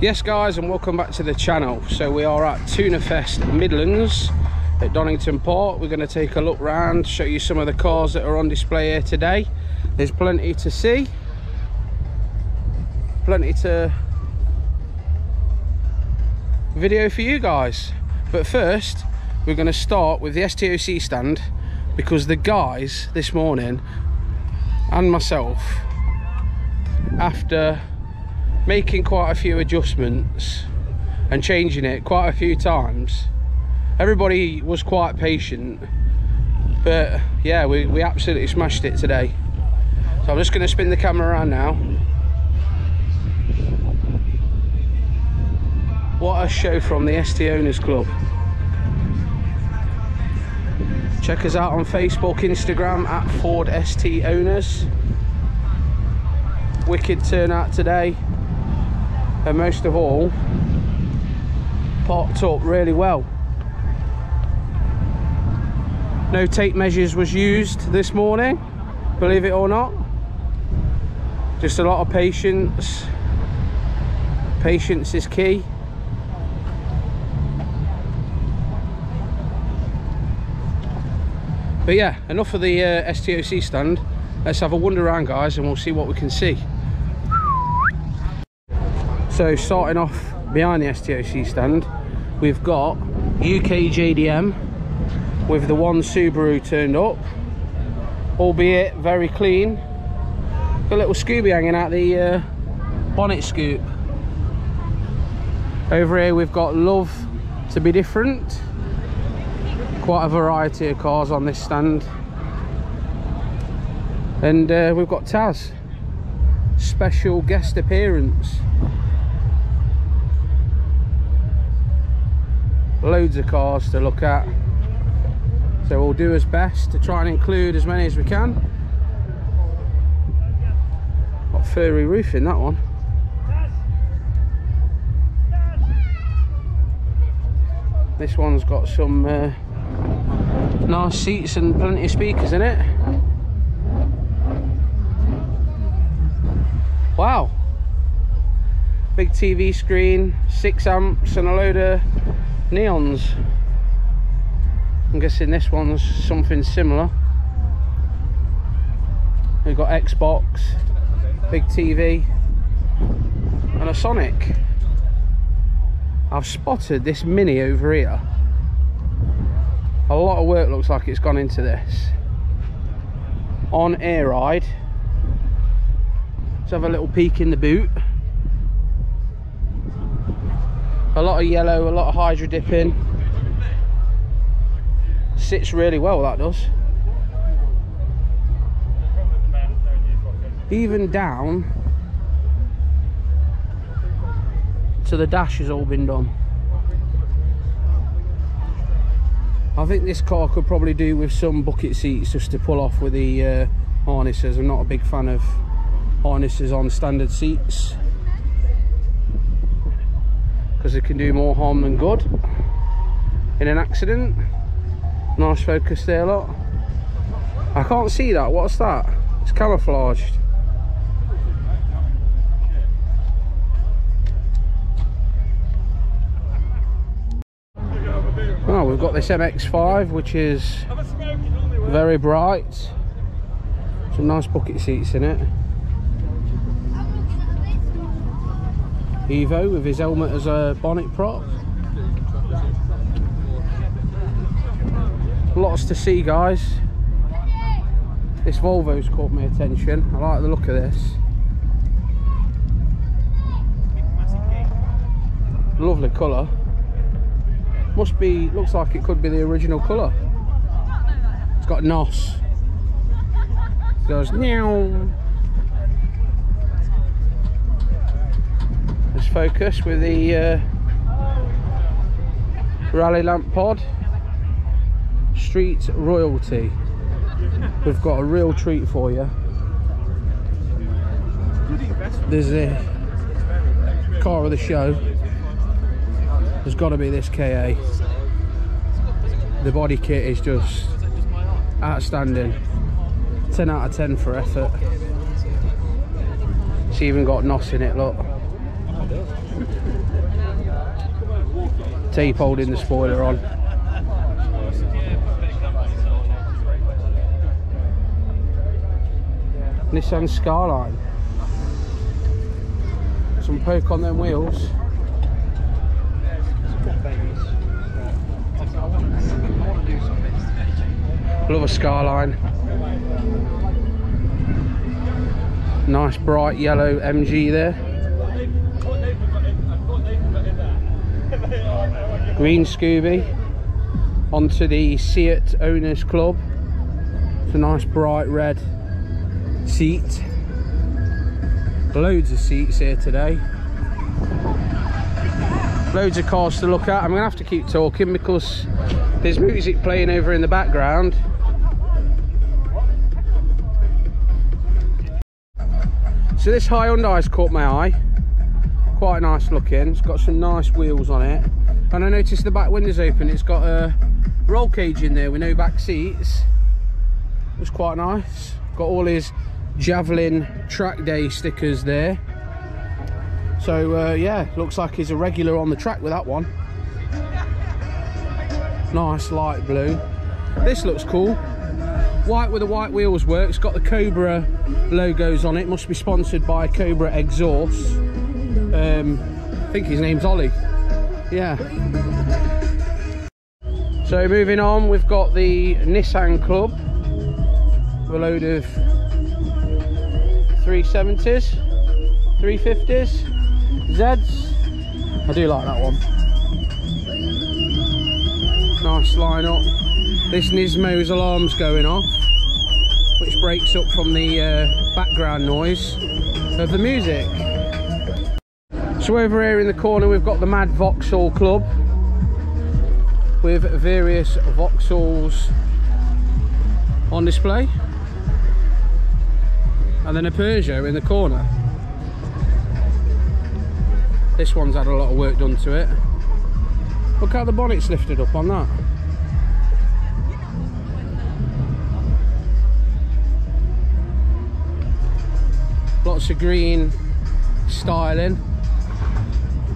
Yes guys and welcome back to the channel. So we are at Tunerfest Midlands at Donington Park. We're going to take a look round, show you some of the cars that are on display here today. There's plenty to see. Plenty to video for you guys. But first, we're going to start with the STOC stand because the guys this morning and myself after making quite a few adjustments and changing it quite a few times. Everybody was quite patient but yeah we, we absolutely smashed it today. So i'm just going to spin the camera around now. What a show from the st owners club. Check us out on facebook instagram at ford st owners. Wicked turnout today and most of all parked up really well. No tape measures was used this morning believe it or not. Just a lot of patience. Patience is key. But yeah enough of the uh, STOC stand. Let's have a wander around guys and we'll see what we can see so starting off behind the STOC stand we've got UK JDM with the one Subaru turned up albeit very clean. Got a little Scooby hanging out the uh, bonnet scoop. Over here we've got love to be different. Quite a variety of cars on this stand. And uh, we've got Taz. Special guest appearance loads of cars to look at. So we'll do as best to try and include as many as we can. Got furry roof in that one. This one's got some uh, nice seats and plenty of speakers in it. Wow. Big TV screen six amps and a load of neons. I'm guessing this one's something similar. We've got Xbox big TV and a Sonic. I've spotted this Mini over here. A lot of work looks like it's gone into this. On air ride. Let's have a little peek in the boot a lot of yellow a lot of hydro dipping. Sits really well that does. Even down to the dash has all been done. I think this car could probably do with some bucket seats just to pull off with the uh, harnesses. I'm not a big fan of harnesses on standard seats because it can do more harm than good. In an accident nice focus there lot I can't see that what's that? It's camouflaged. Oh we've got this MX-5 which is very bright. Some nice bucket seats in it Evo with his helmet as a bonnet prop. Lots to see guys. This Volvo's caught my attention. I like the look of this. Lovely colour. Must be, looks like it could be the original colour. It's got NOS. It goes meow. Focus with the uh, rally lamp pod Street royalty. We've got a real treat for you. There's a car of the show. There's got to be this KA. The body kit is just outstanding. 10 out of 10 for effort. It's even got NOS in it, look. Tape holding the spoiler on. Nissan Skyline. Some poke on them wheels. Love a Skyline. Nice bright yellow MG there. Green Scooby onto the Seat Owners Club. It's a nice bright red seat. Loads of seats here today. Loads of cars to look at. I'm gonna have to keep talking because there's music playing over in the background. So this Hyundai's caught my eye. Quite nice looking. It's got some nice wheels on it. And I noticed the back window's open. It's got a roll cage in there with no back seats. It was quite nice. Got all his Javelin track day stickers there. So uh, yeah, looks like he's a regular on the track with that one. Nice light blue. This looks cool. White with the white wheels works. Got the Cobra logos on it. Must be sponsored by Cobra Exhaust. Um, I think his name's Ollie. Yeah. So moving on, we've got the Nissan Club. A load of 370s, 350s, Zeds. I do like that one. Nice line up. This Nismo's alarm's going off, which breaks up from the uh, background noise of the music. So over here in the corner we've got the Mad Vauxhall Club with various Vauxhalls on display and then a Peugeot in the corner. This one's had a lot of work done to it. Look how the bonnet's lifted up on that. Lots of green styling.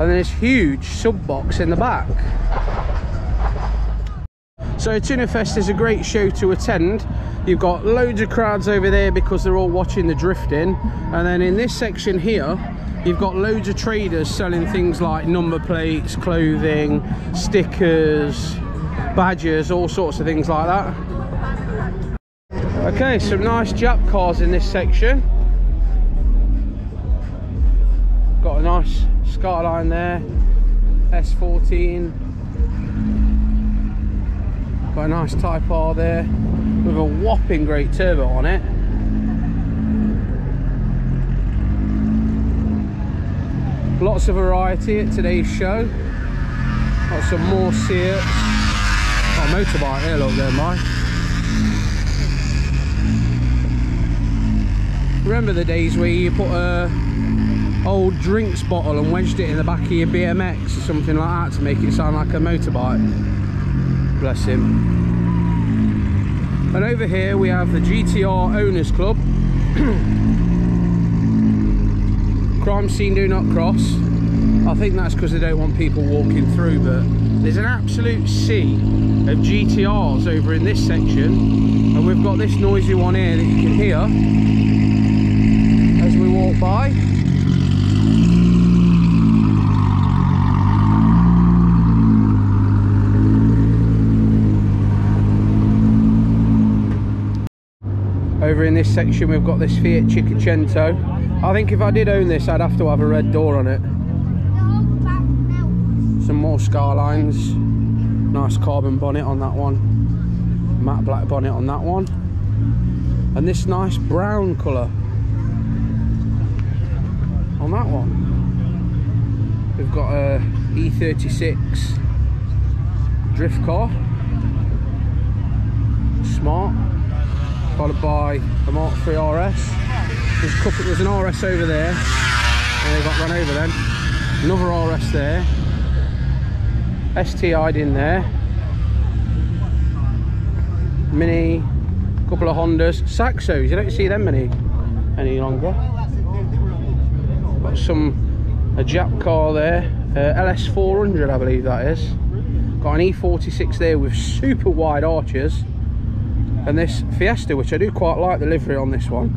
And then this huge sub box in the back. So Tunerfest is a great show to attend. You've got loads of crowds over there because they're all watching the drifting. And then in this section here, you've got loads of traders selling things like number plates, clothing, stickers, badges, all sorts of things like that. Okay, some nice Jap cars in this section. Got a nice Skyline there, S14. Got a nice Type R there with a whopping great turbo on it. Lots of variety at today's show. Got some more Seats. Got a motorbike here, look there, Mike. Remember the days where you put a old drinks bottle and wedged it in the back of your BMX or something like that to make it sound like a motorbike? Bless him. And over here we have the GTR Owners Club. Crime scene do not cross. I think that's because they don't want people walking through, but there's an absolute sea of GTRs over in this section. And we've got this noisy one here that you can hear as we walk by. Over in this section we've got this Fiat Cinquecento. I think if I did own this I'd have to have a red door on it. Some more Skylines. Nice carbon bonnet on that one. Matte black bonnet on that one. And this nice brown colour on that one. We've got a E36 drift car. Smart, followed by a Mark 3 RS. There's, a couple, there's an RS over there, and they got run over then. Another RS there. STI'd in there. Mini, a couple of Hondas. Saxos, you don't see them many any longer. Got some, a Jap car there. Uh, LS400 I believe that is. Got an E46 there with super wide arches. And this Fiesta, which I do quite like the livery on this one.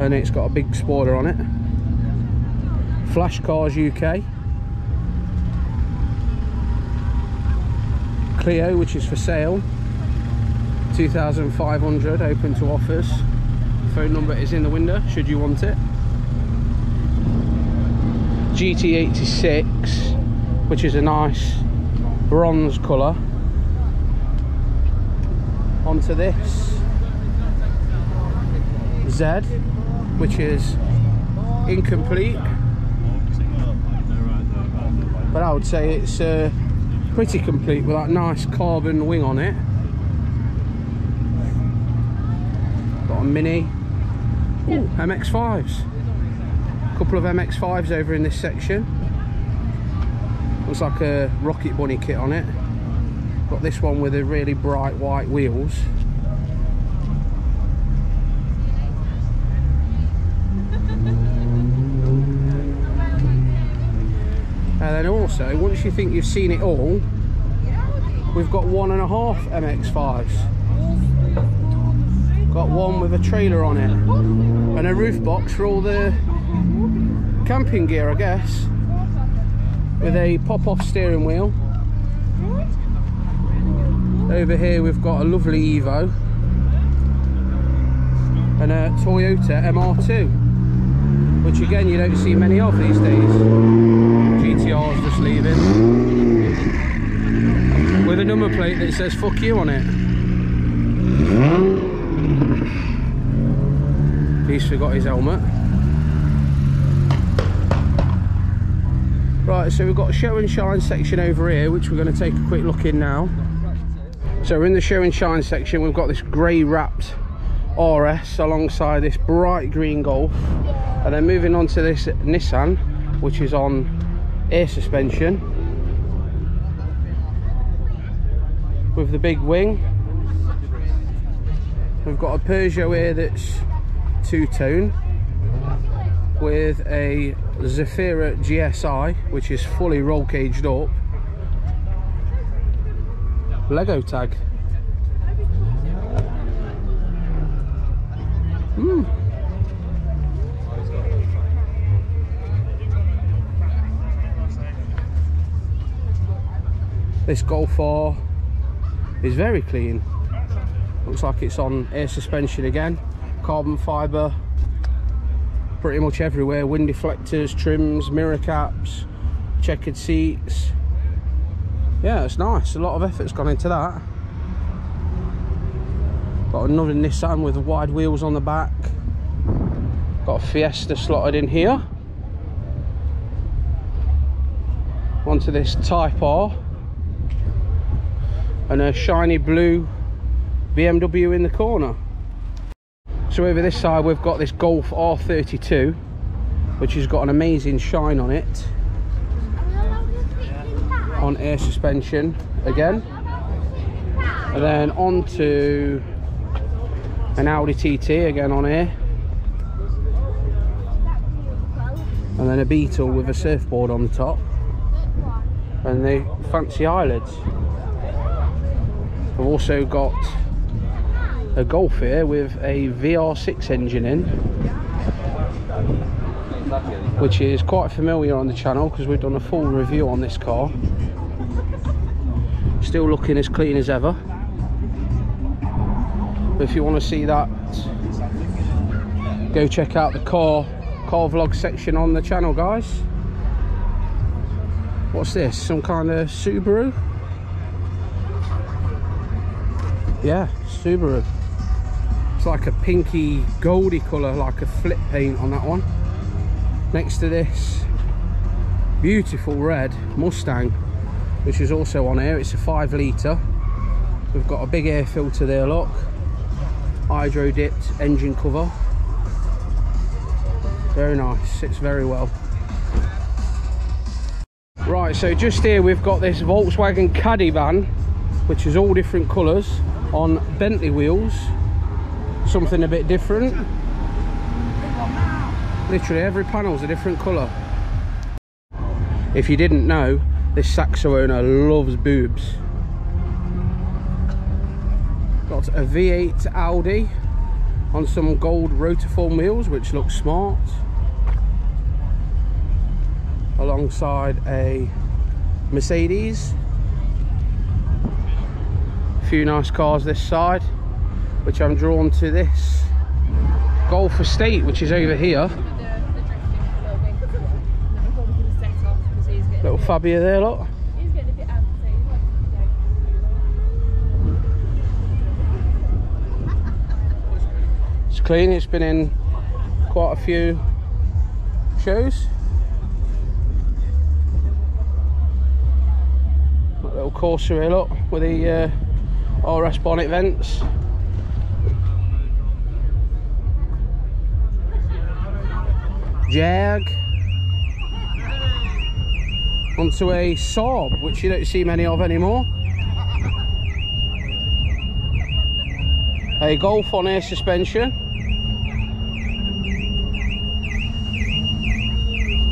And it's got a big spoiler on it. Flash Cars UK. Clio, which is for sale. 2,500 open to offers. Phone number is in the window should you want it. GT86, which is a nice bronze colour. Onto this Z, which is incomplete, but I would say it's uh, pretty complete with that nice carbon wing on it. Got a mini Ooh, MX5s. A couple of MX5s over in this section. Looks like a Rocket Bunny kit on it. Got this one with the really bright white wheels. And then also, once you think you've seen it all, we've got one and a half MX5s. Got one with a trailer on it and a roof box for all the camping gear, I guess. With a pop-off steering wheel. Over here we've got a lovely Evo and a Toyota MR2, which again you don't see many of these days. GTR's just leaving with a number plate that says "fuck you" on it. He's forgot his helmet. Right, so we've got a show and shine section over here, which we're going to take a quick look in now. So we're in the show and shine section. We've got this grey wrapped RS alongside this bright green Golf. And then moving on to this Nissan, which is on air suspension. With the big wing. We've got a Peugeot here that's two-tone with a Zafira GSI which is fully roll caged up Lego tag. Mm. this Golf R is very clean. Looks like it's on air suspension again. Carbon fibre pretty much everywhere. Wind deflectors trims mirror caps checkered seats yeah it's nice. A lot of effort's gone into that. Got another Nissan with wide wheels on the back. Got a Fiesta slotted in here. Onto this Type R. And a shiny blue BMW in the corner. So over this side we've got this Golf R32 which has got an amazing shine on it on air suspension again. And then on to an Audi TT again on air. And then a Beetle with a surfboard on the top. And the fancy eyelids. I've also got a Golf here with a VR6 engine in which is quite familiar on the channel because we've done a full review on this car still looking as clean as ever. If you want to see that go check out the car car vlog section on the channel guys. What's this? Some kind of Subaru? Yeah Subaru. It's like a pinky goldy colour like a flip paint on that one. Next to this beautiful red Mustang which is also on here it's a five litre we've got a big air filter there look hydro dipped engine cover. Very nice, sits very well. Right, so just here we've got this Volkswagen Caddy van, which is all different colours on Bentley wheels. Something a bit different. Literally every panel's a different colour. If you didn't know, this Saxo owner loves boobs. Got a V8 Audi on some gold rotiform wheels, which looks smart. Alongside a Mercedes. A few nice cars this side, which I'm drawn to this Golf Estate, which is over here. Little Fabia there, look. It's clean, it's been in quite a few shows. That little Corsa here, look, with the uh, RS bonnet vents. Jag. Onto a Saab, which you don't see many of anymore. A Golf on air suspension.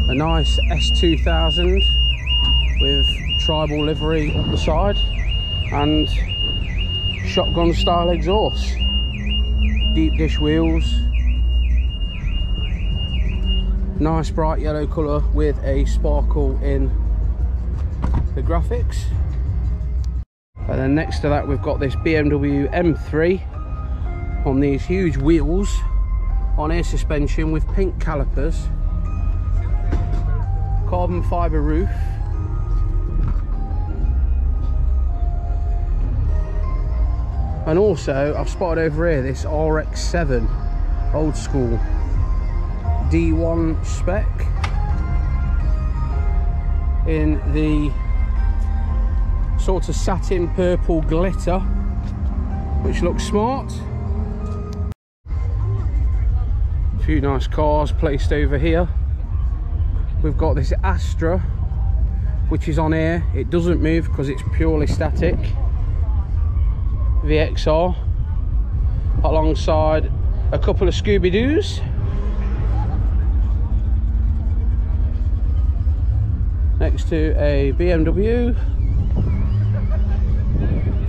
A nice S2000 with tribal livery up the side and shotgun style exhaust. Deep dish wheels. Nice bright yellow colour with a sparkle in the graphics. And then next to that we've got this BMW M3 on these huge wheels on air suspension with pink calipers carbon fibre roof and also I've spotted over here this RX-7 old school D1 spec in the sort of satin purple glitter which looks smart. A few nice cars placed over here. We've got this Astra which is on air. It doesn't move because it's purely static. VXR alongside a couple of Scooby-Doos. Next to a BMW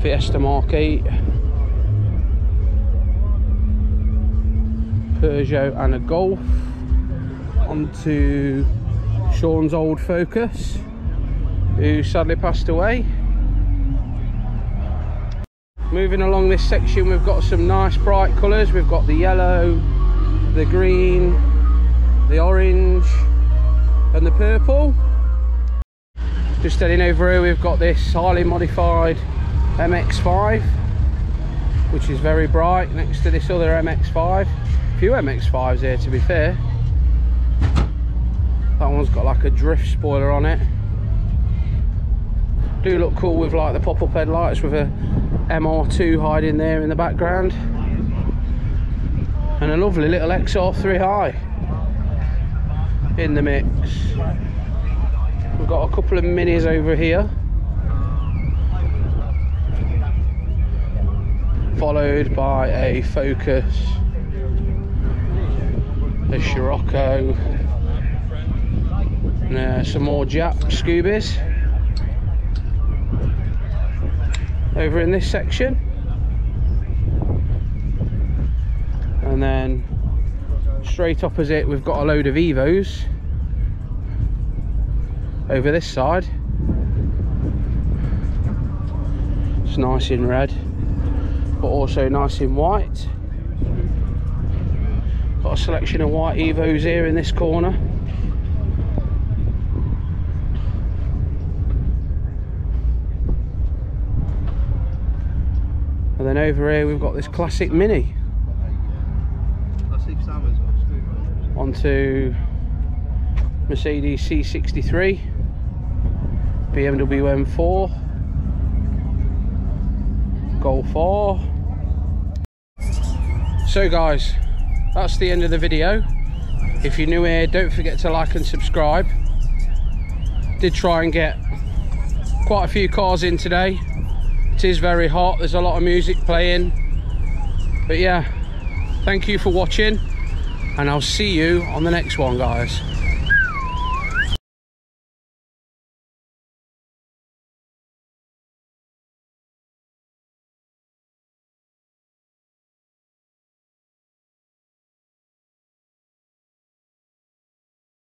Fiesta Mark 8 Peugeot and a Golf. Onto Sean's old Focus who sadly passed away. Moving along this section we've got some nice bright colours. We've got the yellow the green the orange and the purple. Just heading over here we've got this highly modified MX-5 which is very bright next to this other MX-5 a few MX-5s here to be fair. That one's got like a drift spoiler on it. Do look cool with like the pop-up headlights with a MR2 hiding there in the background. And a lovely little XR3i in the mix. We've got a couple of minis over here. Followed by a Focus, a Scirocco, and uh, some more Jap Scoobies. Over in this section. And then straight opposite we've got a load of Evos. Over this side. It's nice in red but also nice in white. Got a selection of white evos here in this corner. And then over here we've got this classic mini. Onto Mercedes C63 BMW M4 Golf 4 So guys, that's the end of the video. If you're new here, don't forget to like and subscribe. Did try and get quite a few cars in today. It is very hot, there's a lot of music playing. But yeah, thank you for watching and I'll see you on the next one guys.